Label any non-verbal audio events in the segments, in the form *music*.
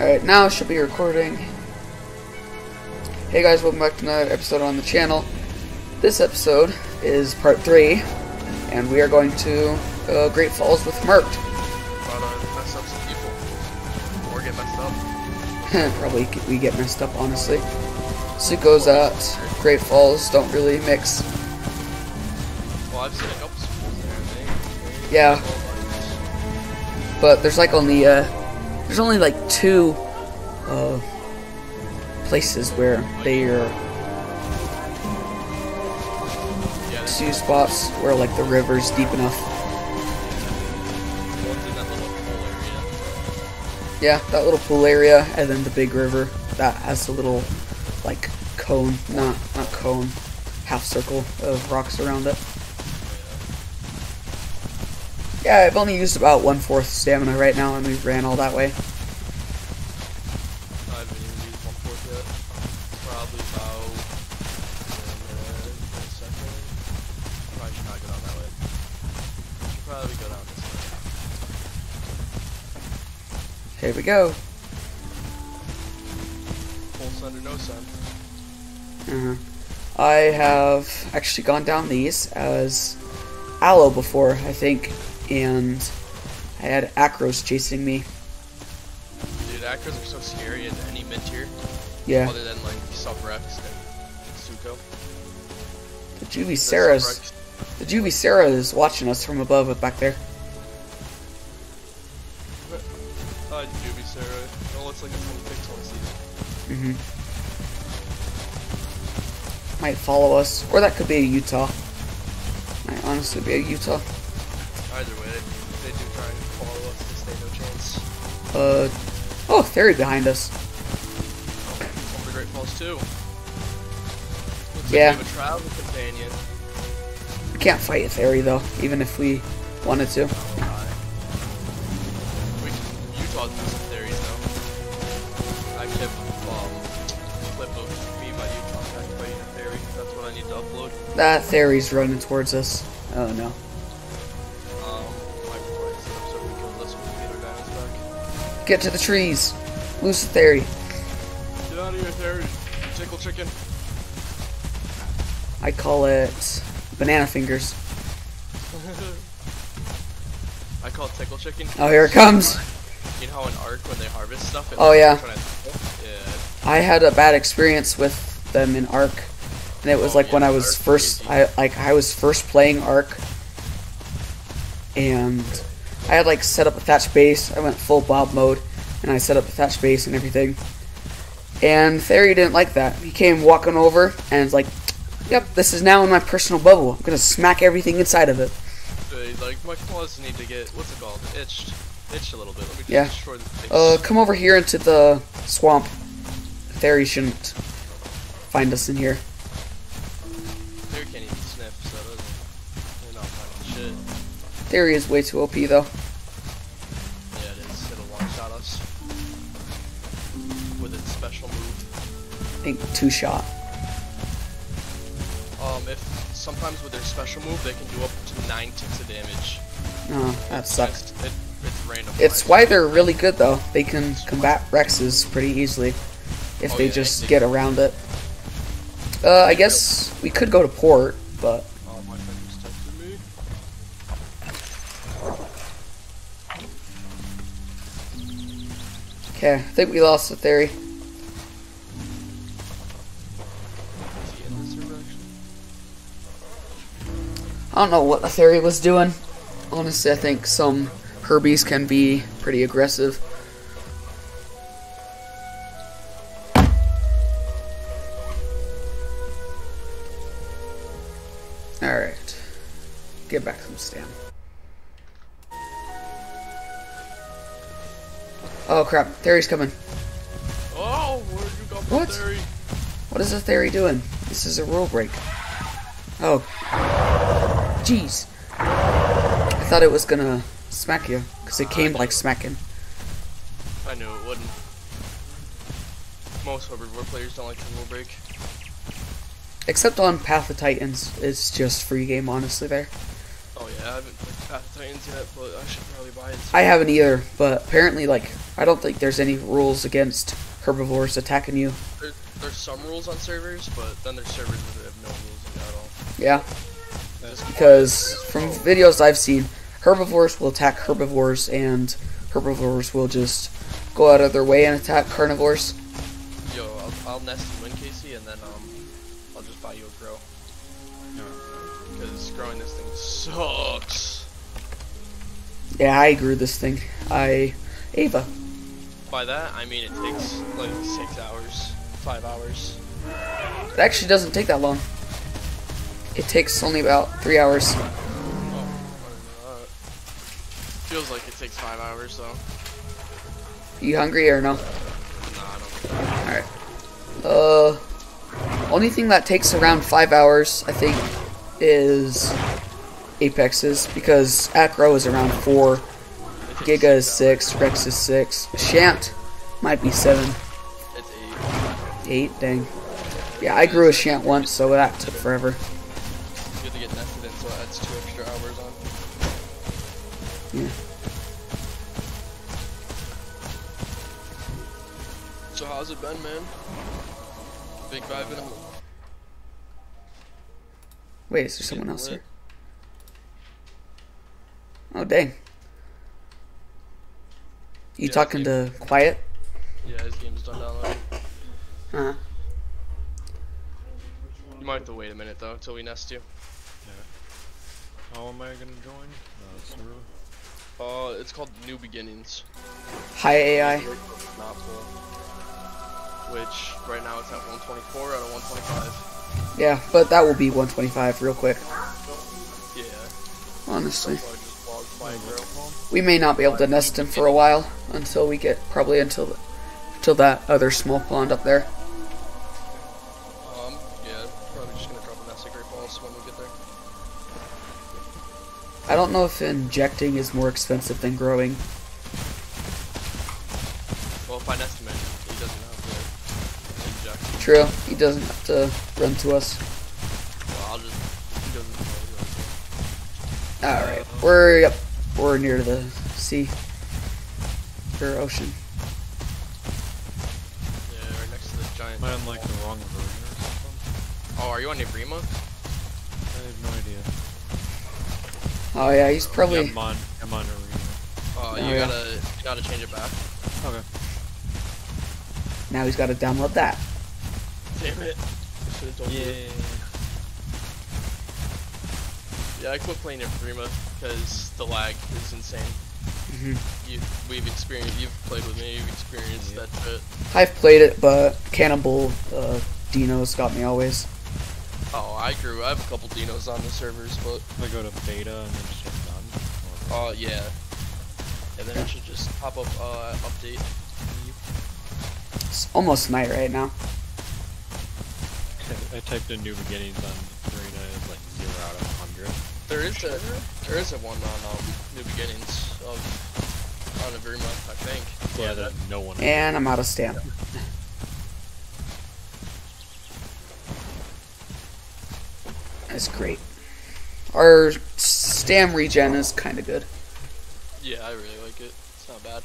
Alright, now should be recording. Hey guys, welcome back to another episode on the channel. This episode is part 3, and we are going to uh, Great Falls with Mert. About to mess up some people. Or get messed up. *laughs* Probably we get messed up, honestly. Sucho's at Great Falls don't really mix. Well, I've seen a couple schools there, Yeah. But there's like only, uh, there's only like two, uh, places where they are two spots where like the river's deep enough. Yeah, that little pool area, and then the big river that has a little, like, cone, not not cone, half circle of rocks around it. Yeah, I've only used about one fourth stamina right now, and we ran all that way. I haven't even used one fourth yet. Probably about uh, a second. Probably should not go down that way. Should probably go down this way. Here we go. Full sun or no sun. Uh-huh. I have actually gone down these as Aloe before, I think, and I had Acros chasing me. Dude, Acros are so scary in any mid tier. Yeah, Other than like Subrex and Sucho. the Juvie Cera's. The Juvie Cera is watching us from above back there. Uh, Juvie Cera. It looks like it's from Pixel season. hmm Might follow us, or that could be a Utah. Might honestly be a Utah. Uh, oh, Theri behind us. Over the Great Falls too. Looks Yeah. like we have a travel companion. We can't fight a Theri though, even if we wanted to. We can Utah's do some Theris though. I kept um clip of me by Utah trying to a Theri. That's what I need to upload. That Theri's running towards us. Oh no. Get to the trees. Lose the Theri. Get out of here, Theri. Tickle chicken. I call it banana fingers. *laughs* I call it tickle chicken. Oh, here it comes. You know how in Ark when they harvest stuff? It Oh, yeah. like trying to- Yeah. I had a bad experience with them in Ark, and it was Oh, like when I was Ark's first, I like I was first playing Ark, and I had like set up a thatch base. I went full Bob mode, and I set up a thatch base and everything. And Theri didn't like that. He came walking over and was like, "Yep, this is now in my personal bubble. I'm gonna smack everything inside of it." Uh, like my claws need to get what's it called? Itched, itched a little bit. Let me just Yeah. destroy the face. Uh, come over here into the swamp. Theri shouldn't find us in here. There can't even sniff, so. They're not finding shit. Theri is way too OP though. Think two shot. Um, if sometimes with their special move they can do up to nine ticks of damage. Oh, that sucks. It's, it, it's random. It's why they're really good though. They can combat Rexes pretty easily if Oh, they yeah, just they- get around it. Uh, I guess we could go to port, but Oh, my friend just texted me. okay. I think we lost the Theri. I don't know what the Theri was doing. Honestly, I think some Herbies can be pretty aggressive. Alright. Get back some stam. Oh crap, Theri's coming. Oh, where'd you go, What? Theri? What is the Theri doing? This is a rule break. Oh. Jeez. I thought it was gonna smack you, because it came like smacking. I knew it wouldn't. Most Hoverboard players don't like the rule break. Except on Path of Titans, it's just free game, honestly, there. Oh yeah. I haven't played Path of Titans yet, but I should probably buy it. I haven't either, but apparently, like, I don't think there's any rules against herbivores attacking you. There, there's some rules on servers, but then there's servers that have no rules at all. Yeah, Because from videos I've seen, herbivores will attack herbivores, and herbivores will just go out of their way and attack carnivores. Yo, I'll, I'll nest you in, Casey, and then um, I'll just buy you a grow. Because growing this thing sucks. Yeah, I grew this thing. I Ava. By that, I mean it takes like six hours, five hours. It actually doesn't take that long. It takes only about three hours. Oh, I didn't know that. Feels like it takes five hours though. you hungry or no? Nah, I don't. Alright. Uh, only thing that takes around five hours, I think, is Apexes, because Acro is around four, Giga is six six, Rex is six, Shant might be seven. It's eight. eight, dang. Yeah, I grew a Shant once, so that took forever. How's it been, man? Big vibing. Wait, is there someone else here? Oh, dang. You Yeah, talking to Quiet? Yeah, his game's done downloading. Uh, You might have to wait a minute though until we nest you. Yeah. How am I gonna join? Uh, server? Uh, it's called New Beginnings. hi AI. Which right now it's at 124 out of 125. Yeah, but that will be 125 real quick, Yeah. honestly. So I just logged by girl. We may not be able to nest him for a while until we get probably until the, until that other small pond up there. Um, yeah, probably just gonna drop a nest of great balls when we get there. I don't know if injecting is more expensive than growing. Well, if I nest him in, he doesn't have to inject. True, he doesn't have to run to us. Well, I'll just. He doesn't know. All right, we're yep, we're near the sea or ocean. Yeah, right next to this giant. Am I on like the wrong version or something? Oh, are you on Evrima? I have no idea. Oh yeah, he's Yeah, probably I'm on, I'm on arena. Uh, Oh, you yeah. gotta, you gotta change it back. Okay. now he's got to download that. Damn it. Should've told you. Yeah, I quit playing Evrima because the lag is insane. hmm You, we've experienced, you've played with me, you've experienced Yep. that shit. I've played it, but Cannibal uh, Dino's got me always. Oh, I grew. I have a couple dinos on the servers, but I go to beta and then just hit done. Oh uh, yeah. And then it should just pop up uh update. It's almost night right now. I typed in new beginnings on arena, it's like zero out of hundred. There is a there is a one on um New Beginnings of on Evrima, I think. Yeah, But there's no one. And I'm out of stamina. That's great. Our stam regen is kind of good. yeah, I really like it. It's not bad.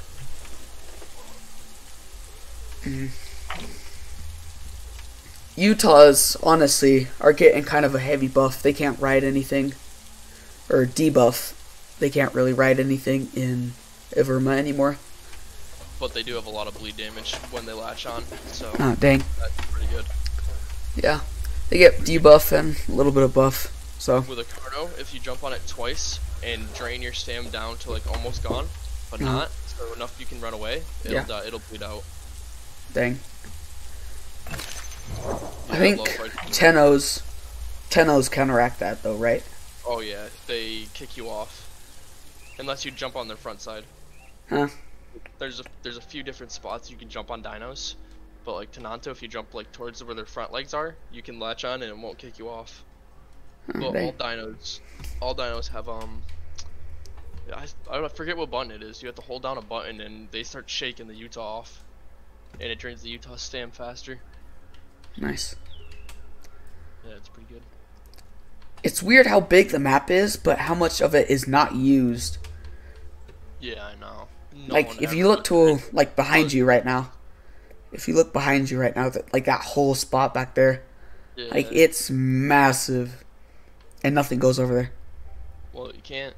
Utahs, honestly, are getting kind of a heavy buff. They can't ride anything. Or debuff. They can't really ride anything in Evrima anymore. But they do have a lot of bleed damage when they latch on, so Oh, dang. that's pretty good. Yeah. They get debuff and a little bit of buff. So, With a Cardo, if you jump on it twice and drain your stam down to like almost gone, but Mhm. not, so enough you can run away, it'll Yeah. die, it'll bleed out. dang. I think Tenos, Tenos counteract that though, right? Oh yeah, they kick you off. Unless you jump on their front side. Huh? There's a there's a few different spots you can jump on dinos, but like Tenonto, if you jump like towards where their front legs are, you can latch on and it won't kick you off. Oh, But all dinos, all dinos have um. I, I forget what button it is. You have to hold down a button and they start shaking the Utah off, and it drains the Utah stam faster. Nice. Yeah, it's pretty good. it's weird how big the map is, but how much of it is not used. Yeah, I know. No like if you look to like behind you right now, if you look behind you right now, that like that whole spot back there, it. like it's massive, and nothing goes over there. Well, you can't.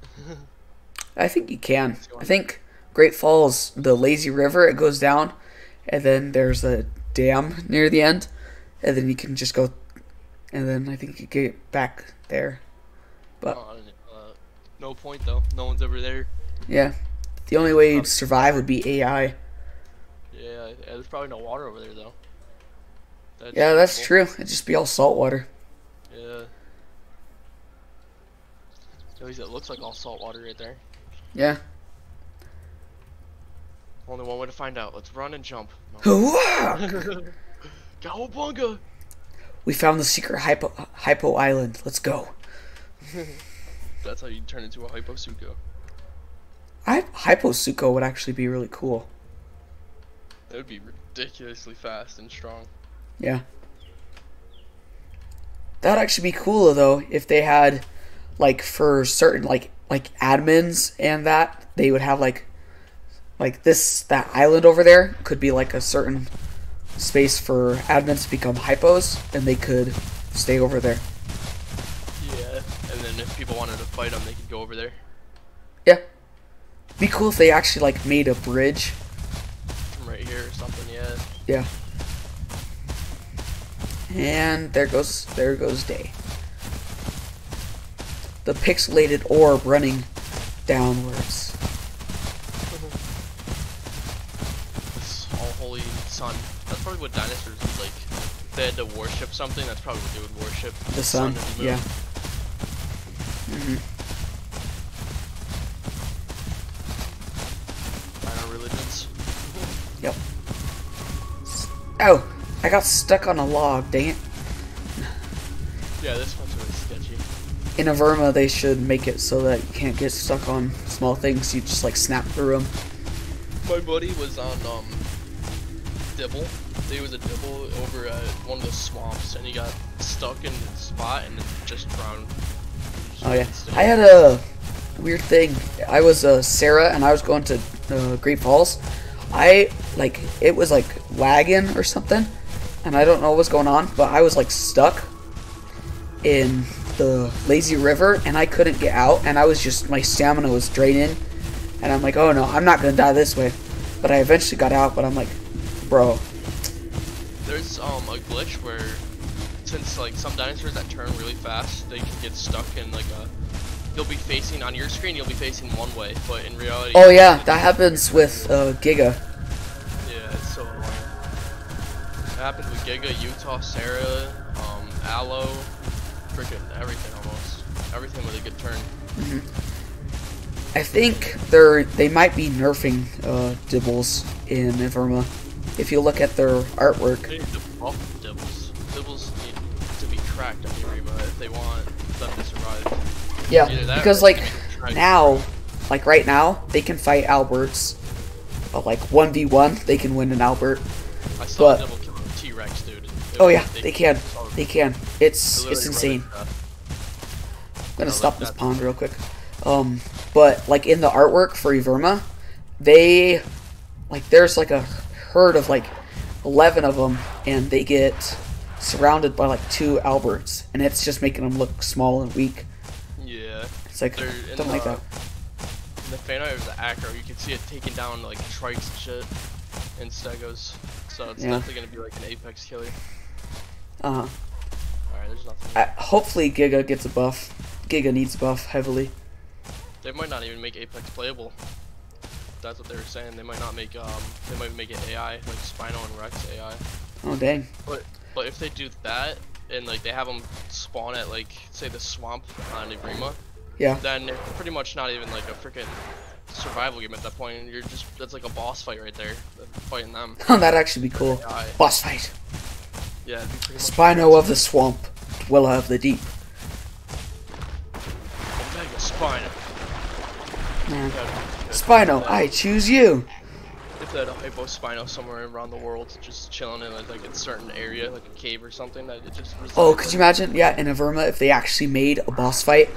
*laughs* I think you can. I think Great Falls, the lazy river, it goes down, and then there's a dam near the end, and then you can just go, and then I think you get back there. But- Oh, uh, no point though. No one's ever there. Yeah, the only way you'd survive would be AI. Yeah, yeah, there's probably no water over there though. That's Yeah, that's cool. true. It'd just be all salt water. Yeah. At least it looks like all salt water right there. Yeah. Only one way to find out. Let's run and jump. *laughs* No. *laughs* Cowabunga! we found the secret hypo hypo island. Let's go. *laughs* That's how you turn into a hyposucho. I hyposucho would actually be really cool. That would be ridiculously fast and strong. Yeah. That'd actually be cooler though if they had like for certain like like admins and that they would have like like this that island over there could be like a certain space for admins to become hypos and they could stay over there. Yeah. And then if people wanted to fight them, they could go over there. Yeah. Be cool if they actually like made a bridge. From right here or something, yeah. Yeah. And there goes there goes day. The pixelated orb running downwards. *laughs* Holy sun. Probably what dinosaurs like. If they had to worship something, that's probably what they would worship. The sun, the moon. yeah. hmm Minor religions. Yep. Oh, I got stuck on a log. Dang it! Yeah, this one's really sketchy. In Evrima, they should make it so that you can't get stuck on small things. You just like snap through them. My buddy was on um Dibble. He was a Dibble over at one of the swamps, and he got stuck in the spot and just drowned. Oh yeah, I had a weird thing. I was uh, Cera, and I was going to uh, Great Falls. I like it was like lagging or something, and I don't know what was going on, but I was like stuck in the lazy river, and I couldn't get out, and I was just my stamina was draining, and I'm like, oh no, I'm not gonna die this way. But I eventually got out, but I'm like, bro, There's um a glitch where since like some dinosaurs that turn really fast, they can get stuck in like a. You'll be facing on your screen. You'll be facing one way, but in reality. oh yeah, that happens with uh, Giga. Yeah, it's so annoying. It happened with Giga, Utah, Cera, um, Aloe, freaking everything almost. Everything with a good turn. I think they're they might be nerfing uh, Dibbles in Evrima. If you look at their artwork, They need to buff Dibbles. Dibbles need to be cracked on if they want them to survive. yeah, because like they now, like right now, they can fight Alberts. But like one v one, they can win an Albert. I saw but- kill T-Rex, dude. It Oh was yeah, they can, ridiculous. they can. It's it's insane. it, I'm gonna stop this pond real quick. Um, but like in the artwork for Evrima, they like there's like a herd of like eleven of them, and they get surrounded by like two Alberts, and it's just making them look small and weak. Yeah. It's like don't like that. In the fan art of the acro, you can see it taking down like trikes and shit and stegos. So it's Yeah. definitely gonna be like an apex killer. Uh huh. Alright, there's nothing. I, hopefully Giga gets a buff. Giga needs a buff heavily. They might not even make Apex playable. That's what they were saying. They might not make um they might make it AI, like Spino and Rex AI. Oh dang. But but if they do that and like they have them spawn at like say the swamp on Evrima, Yeah. then it's pretty much not even like a freaking survival game at that point. You're just that's like a boss fight right there, fighting them. Oh, *laughs* That'd actually be cool. AI. Boss fight. Yeah, it'd be. Spino of the swamp, dweller of the deep. Omega Spino. Man. Yeah, Spino, I choose you. If had a hypospino somewhere around the world, just chilling in like, like a certain area, like a cave or something, that it just. Oh, could you imagine? Yeah, in Evrima, if they actually made a boss fight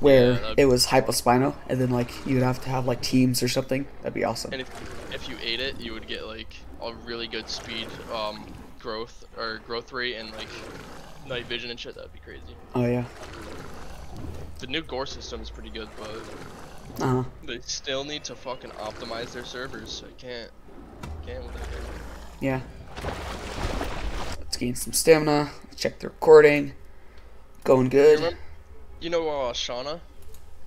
where Yeah, it was Hypospino, and then like you'd have to have like teams or something, that'd be awesome. And if if you ate it, you would get like a really good speed, um, growth or growth rate and like night vision and shit. That'd be crazy. Oh yeah. The new gore system is pretty good, but Uh huh. they still need to fucking optimize their servers. I can't, can't with that game. Yeah. Let's gain some stamina. Check the recording. Going good. remember, you know uh, Shauna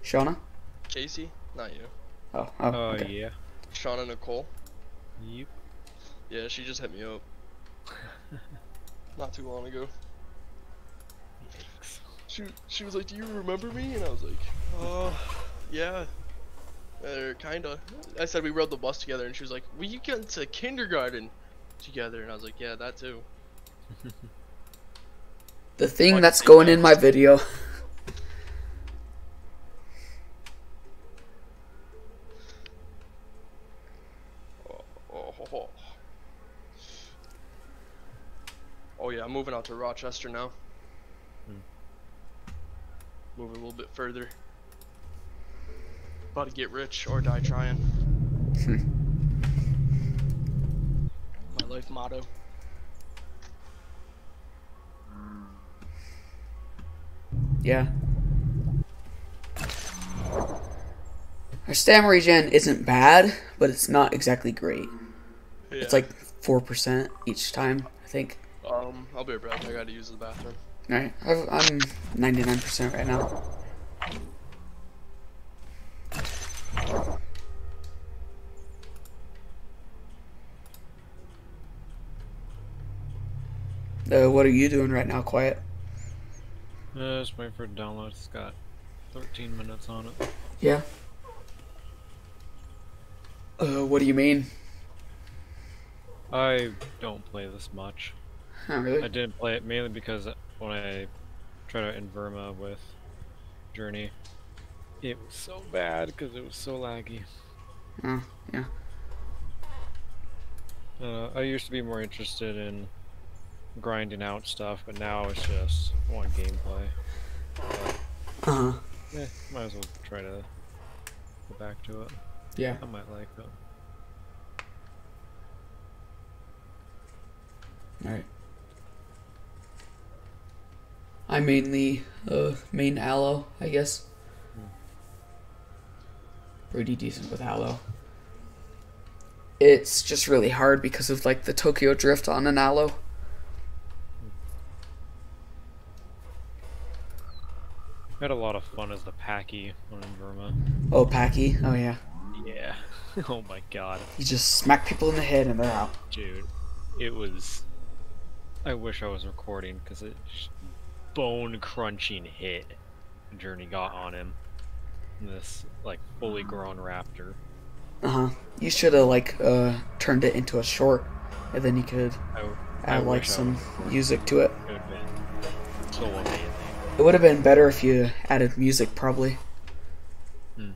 Shauna? Casey? Not you. Oh, oh, Oh okay. yeah. Shauna Nicole. Yep. Yeah, she just hit me up. *laughs* Not too long ago. She she was like, "Do you remember me?" And I was like, "Uh, yeah, uh, kinda." I said we rode the bus together, and she was like, "We you get into kindergarten together?" And I was like, "Yeah, that too." *laughs* The thing Fuck, that's going in my video. Oh, oh, oh, oh. Oh, yeah, I'm moving out to Rochester now. Move a little bit further. About to get rich or die trying. *laughs* My life motto. Yeah. Our stamina regen isn't bad, but it's not exactly great. It's like 4% each time, I think. Um, I'll be right back. I gotta use the bathroom. Alright, I'm 99% right now. Uh, what are you doing right now, Quiet? Uh, just waiting for it to download. It's got 13 minutes on it. Yeah. Uh, what do you mean? I don't play this much. Not really? I didn't play it mainly because when I tried out Evrima with Journey, it was so bad because it was so laggy. Oh, yeah. Uh, I used to be more interested in grinding out stuff, but now it's just one gameplay. Uh huh. Eh, might as well try to go back to it. Yeah. I might like it. Alright. I mainly uh main aloe, I guess. Pretty decent with aloe. It's just really hard because of like the Tokyo drift on an aloe. I had a lot of fun as the Pachy on Evrima. Oh, Pachy. Oh yeah. Yeah. *laughs* oh my god, You just smack people in the head and they're out. dude. It was. I wish I was recording because it bone crunching hit Journey got on him. This like fully grown raptor. Uh huh. You should have like uh turned it into a short, and then you could I, I add like some music to it. would have been so amazing. It would have been better if you added music, probably. Hmm.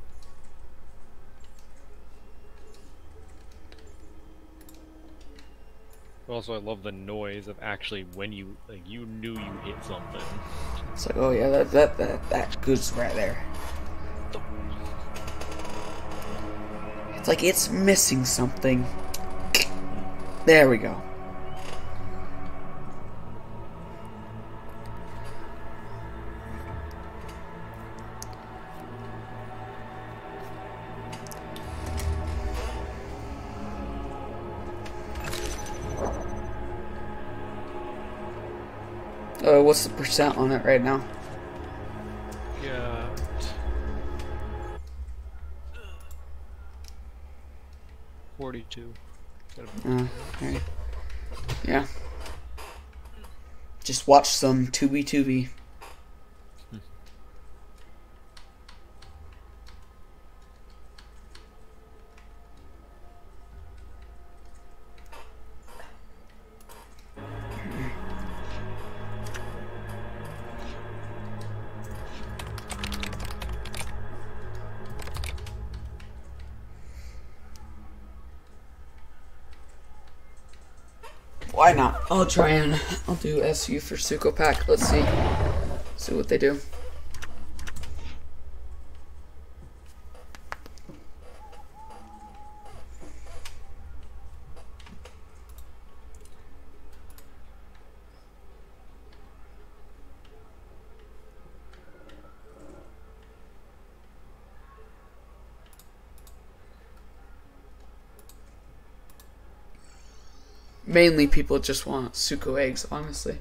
Also, I love the noise of actually when you like you knew you hit something. It's like, oh yeah, that that that that goes right there. It's like it's missing something. There we go. What's the percent on it right now? Yeah. Forty-two. Uh. Yeah. Just watch some 2B2B. Why not? I'll try and I'll do SU for Sucho Pack. Let's see. See what they do. Mainly people just want Sucho eggs, honestly.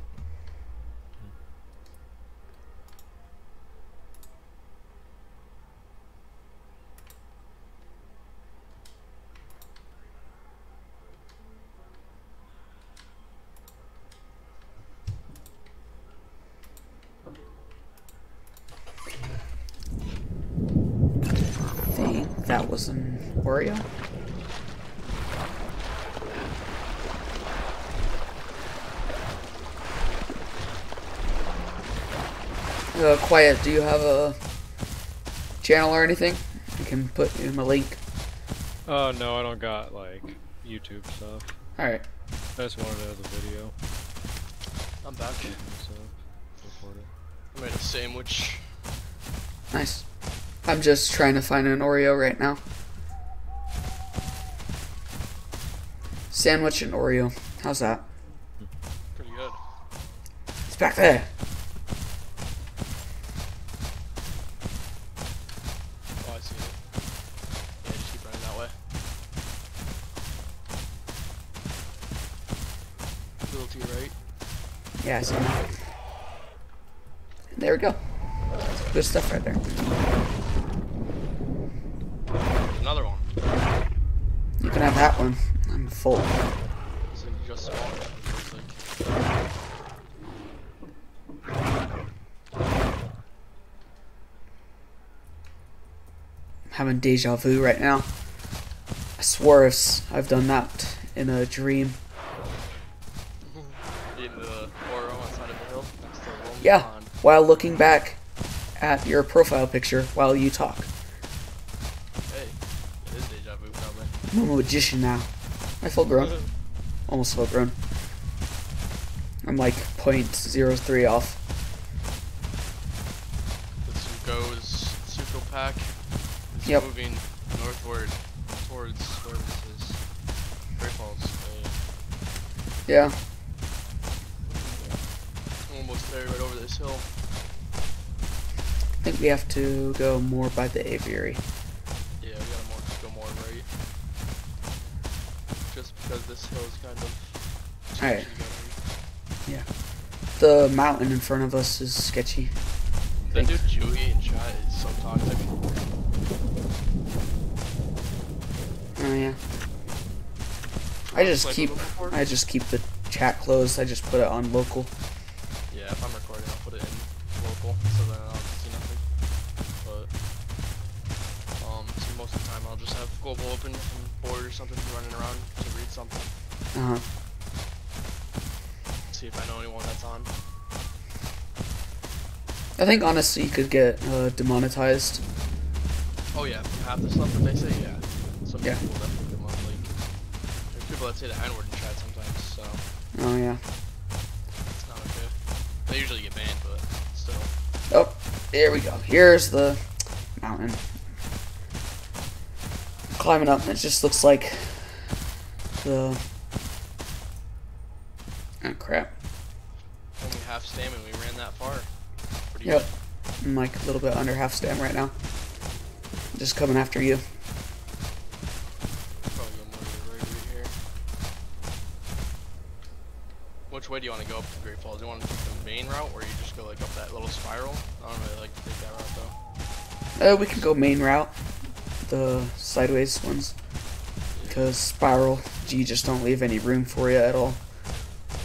That was an Oreo. Uh, quiet. Do you have a channel or anything? I can put in a link. Oh no, I don't got like YouTube stuff. All right. I just wanted it as a video. I'm back. So record it. I made a sandwich. Nice. I'm just trying to find an Oreo right now. Sandwich and Oreo. How's that? Pretty good. It's back there. Oh, I see it. Yeah, just keep running that way. A little to your right. There we go. Good stuff right there. Another one. You can have that one. I'm full. So you just spawned. Having deja vu right now. I swear I've done that in a dream. Yeah, while looking back at your profile picture while you talk. Hey, it is deja vu probably. I'm a magician now. I full grown. *laughs* Almost full grown. I'm like 0.03 off. The Sucho's Sucho pack is Yep. moving northward towards where this is. Great Falls. Yeah. almost there, right over this hill. I think we have to go more by the aviary. Yeah, we gotta more go more right. Just because this hill is kind of. Alright. going. The mountain in front of us is sketchy. That dude Chewy in chat is so toxic. Oh yeah. I just keep with him before? I just keep the chat closed. I just put it on local. Yeah, if I'm recording, I'll put it in local so then I'll see nothing. But um, so most of the time I'll just have global open and board or something running around to read something, Uh huh. see if I know anyone that's on. I think honestly you could get uh, demonetized. Oh yeah, half the stuff that they say, yeah. Some Yeah. people definitely on like. There's people that say the N word in chat sometimes, so Oh yeah. it's not okay. They usually get banned, but still. Oh, here we go. Here's the mountain. Climbing up, it just looks like the. Oh crap. Only half stamina, we ran that far. Pretty Yep. good. I'm like a little bit under half stam right now. Just coming after you. Probably go more to the right right here. Which way do you want to go up to Great Falls? Do you want to take the main route, or you just go like up that little spiral? I don't really like to take that route though. Uh, we can go main route, the sideways ones, because spiral, you just don't leave any room for you at all.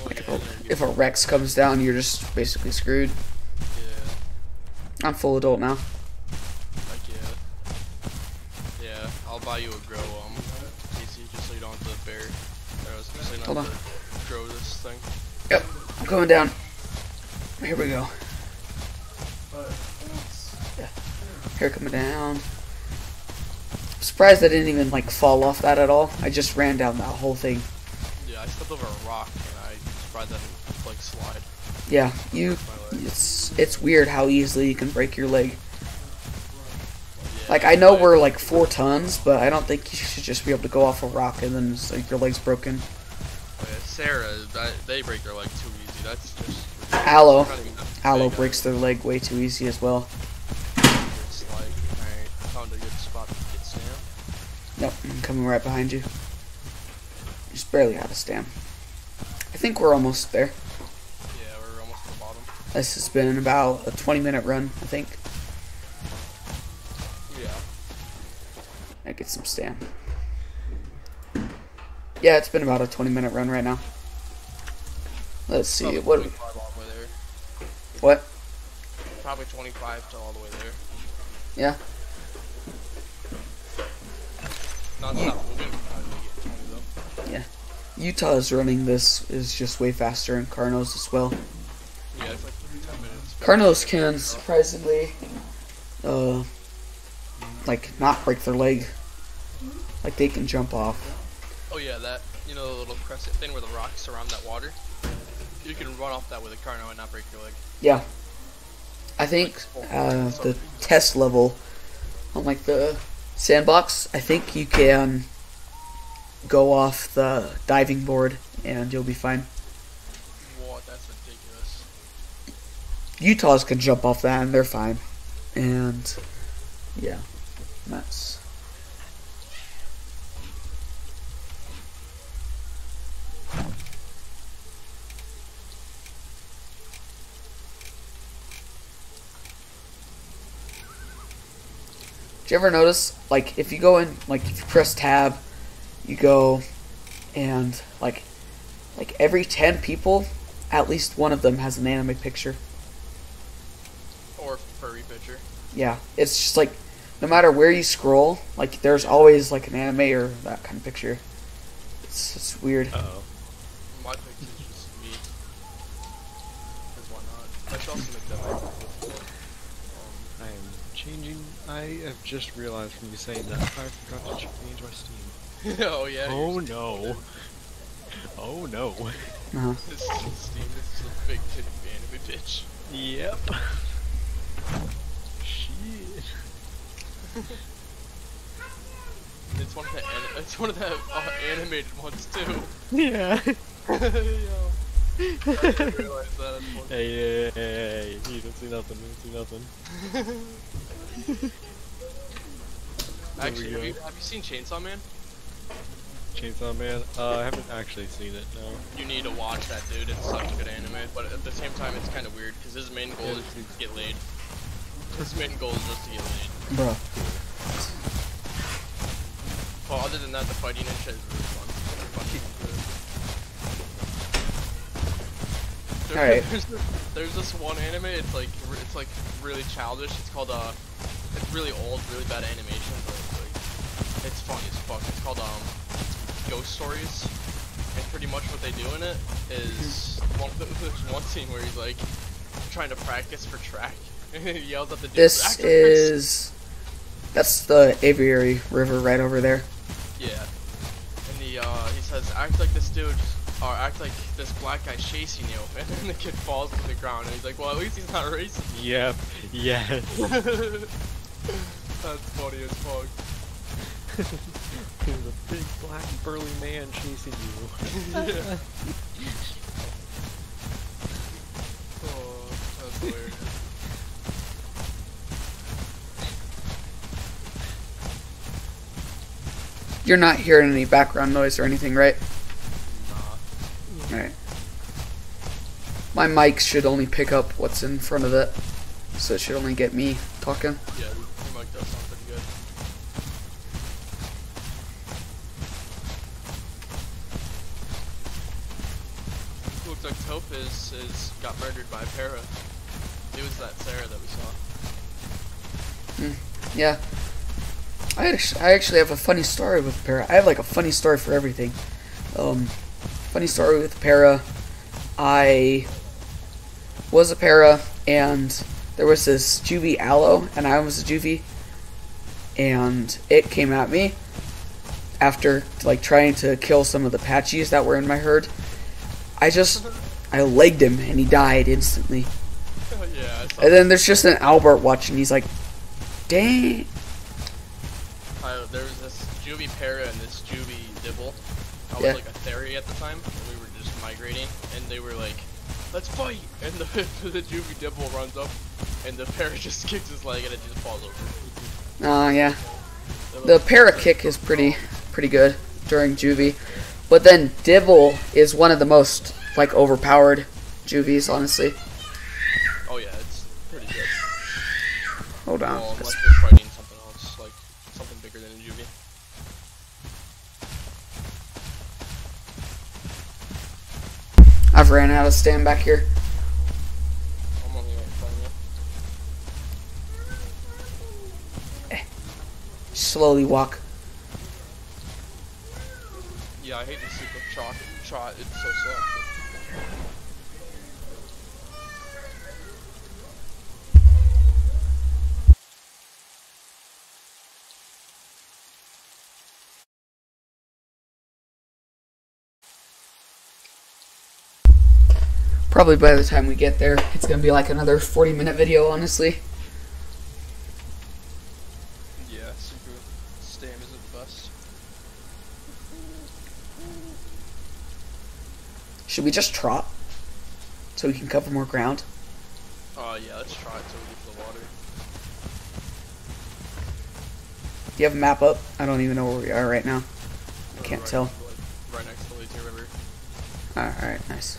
Like if a, if a Rex comes down, you're just basically screwed. yeah, I'm full adult now. like yeah, yeah. I'll buy you a grow um, PC just so you don't have to bear, or else so you don't Hold have to grow this thing. Yep, I'm coming down. Here we go. Yeah. Here coming down. Surprised I didn't even like fall off that at all. I just ran down that whole thing. Yeah, I stepped over a rock and I tried that like slide. Yeah, you. It's it's weird how easily you can break your leg. Like I know we're like four tons, but I don't think you should just be able to go off a rock and then it's like your leg's broken. oh, yeah, Cera, that, they break their leg too easy. That's just Aloe, not even that Aloe breaks their leg way too easy as well. Yep, I'm coming right behind you. Just barely out of stam. I think we're almost there. Yeah, we're almost at the bottom. This has been about a 20 minute run, I think. Yeah. I get some stam. Yeah, it's been about a 20 minute run right now. Let's see Probably what 25 all the way there. what. Probably 25 to all the way there. Yeah, Not stop moving. Probably get 20 though. Utah is running this is just way faster, and Carnos as well. Yeah, it's like 10 minutes. Carnos can surprisingly, uh, like not break their leg. Like they can jump off. Oh yeah, that you know the little crescent thing where the rocks surround that water. You can run off that with a carno and not break your leg. Yeah. I think uh, the test level on like the sandbox, I think you can go off the diving board and you'll be fine. What? That's ridiculous. Utah's can jump off that and they're fine. And yeah, that's Do you ever notice, like, if you go in, like, if you press tab, you go, and like, like every ten people, at least one of them has an anime picture. Or furry picture. Yeah, it's just like no matter where you scroll, like there's always like an anime or that kind of picture. It's it's weird. Uh oh. My picture's just me. Cause why not? I should also make that. I am changing. I have just realized from you saying that I forgot to change my Steam. *laughs* Oh yeah. Oh you're- no. Oh no. Uh-huh. *laughs* This is Steam. This is a big titty anime bitch. Yep. *laughs* Shit. It's one of the it's one of the uh, animated ones too. Yeah. Yo. I didn't realize that. That's funny. Hey, hey, hey, hey, you don't see nothing, you don't see nothing. Actually, have you, have you seen Chainsaw Man? Chainsaw Man? Uh, I haven't actually seen it, no. You need to watch that, dude. It's such a good anime, but at the same time, it's kind of weird because his main goal is to get laid. His main goal is just to get laid. Bro. Well, other than that, the fighting and shit is really fun. There- Alright. *laughs* There's, this- there's this one anime. It's like it's like really childish. It's called uh, it's really old, really bad animation, but it's like it's funny as fuck. It's called um, Ghost Stories, and pretty much what they do in it is *laughs* one, there's one scene where he's like trying to practice for track, and *laughs* he yells at the dude. This is that's the Aviary River right over there. Yeah. And he uh he says, act like this dude or act like this black guy's chasing you *laughs* and then the kid falls to the ground and he's like, Well at least he's not racist. Yep, yes. *laughs* That's funny as fuck. There's a big black burly man chasing you. yeah. *laughs* Oh, that's hilarious. You're not hearing any background noise or anything, right? Alright. My mic should only pick up what's in front of it. So it should only get me talking. Yeah, your mic does sound pretty good. Looks like Topaz is got murdered by Para. It was that Cera that we saw. Yeah. I actually, I actually have a funny story with Para. I have like a funny story for everything. Um, funny story with Para. I was a para, and there was this juvie aloe, and I was a juvie, and it came at me, after like trying to kill some of the Apaches that were in my herd. I just I legged him and he died instantly. yeah, And then there's just an Albert watching. He's like, "Dang." I, there was this Juvie Para and this. I was Yeah. like a Theri at the time, and we were just migrating, and they were like, let's fight! *laughs* And the, the Juvie Dibble runs up, and the Para *laughs* just kicks his leg, and it just falls over. Oh yeah. The was- para kick is pretty pretty good during juvie, but then Dibble is one of the most like overpowered juvies. Honestly, Oh yeah, it's pretty good. hold on. Well, unless you're fighting something else, like something bigger than a Juvie. I've ran out of stand back here. Slowly walk. Yeah, I hate the super chalk shot. It's so slow. Probably by the time we get there, it's gonna be like another 40 minute video. Honestly, Yeah, super stam isn't the best. should we just trot so we can cover more ground? Uh, yeah, let's try it till we get to the water. Do you have a map up? I don't even know where we are right now. I can't right tell. Right next to the River. All right, nice.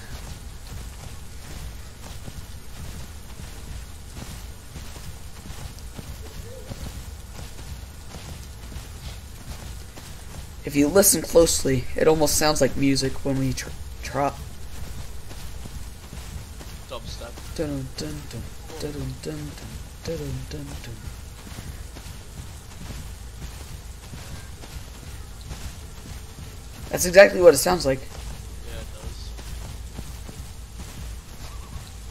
If you listen closely, it almost sounds like music when we tr- trot. Dubstep. Dun dun dun dun dun dun dun dun dun dun. That's exactly what it sounds like. Yeah, it does.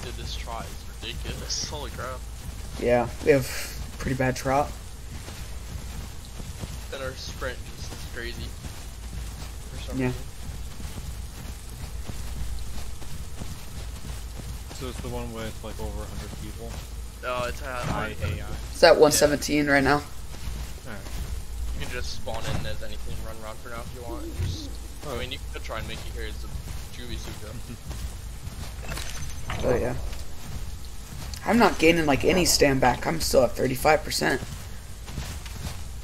Dude, this try is ridiculous. *laughs* Holy crap. Yeah, we have pretty bad trot. Then our sprint just is crazy. For some Yeah. reason. So it's the one with like over 100 people. No, it's at High uh, AI. It's at 117 right now. Alright. You can just spawn in as anything, run around for now if you want. and Just, I mean, you could try and make it here as a Juvie Sucho. Oh yeah. I'm not gaining like any stand back. I'm still at 35%.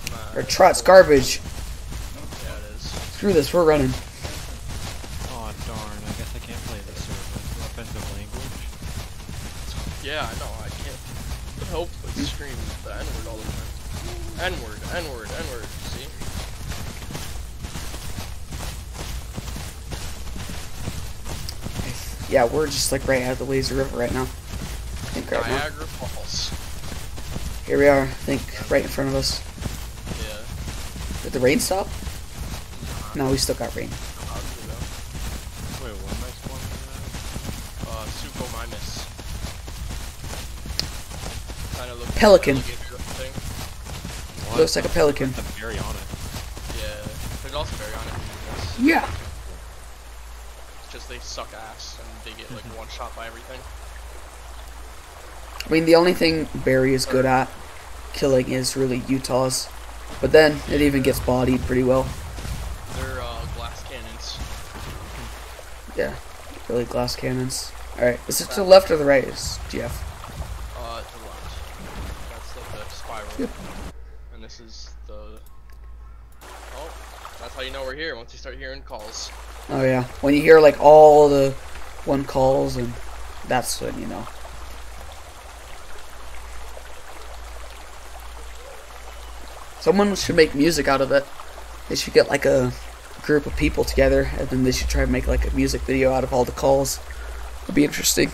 Nah, Our trot's garbage. Yeah, it is. Screw this, we're running. Oh darn, I guess I can't play this server. Offensive language. Yeah, I know, I can't help but hmm. scream the N-word all the time. N-word, N-word, N-word, see? Yeah, we're just like right at the Lazy River right now. I think right now. Niagara Falls. Here we are, I think right in front of us. Yeah. Did the rain stop? No, we still got rain. Obviously. Wait, what am I spawning? Uh, Suko Mimus. Kinda looks Pelican. Like thing. Looks like a pelican. The berry on it. Yeah. There's also berry on it. It's Yeah. just they suck ass and they get like one shot by everything. I mean, the only thing Barry is good at killing is really Utah's. But then it even gets bodied pretty well. They're uh, glass cannons. Yeah, really glass cannons. Alright, is it to the left or the right? Is GF? Uh, to the left. That's like the spiral. Yep. And this is the. Oh, that's how you know we're here. Once you start hearing calls. Oh yeah, when you hear like all the one calls and that's when you know. Someone should make music out of it. They should get like a group of people together and then they should try and make like a music video out of all the calls. It'd be interesting.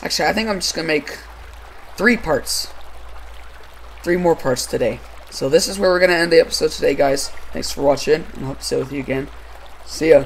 Actually, I think I'm just gonna make three parts. Three more parts today. So this is where we're gonna end the episode today, guys. Thanks for watching, and I hope to see with you again. See ya.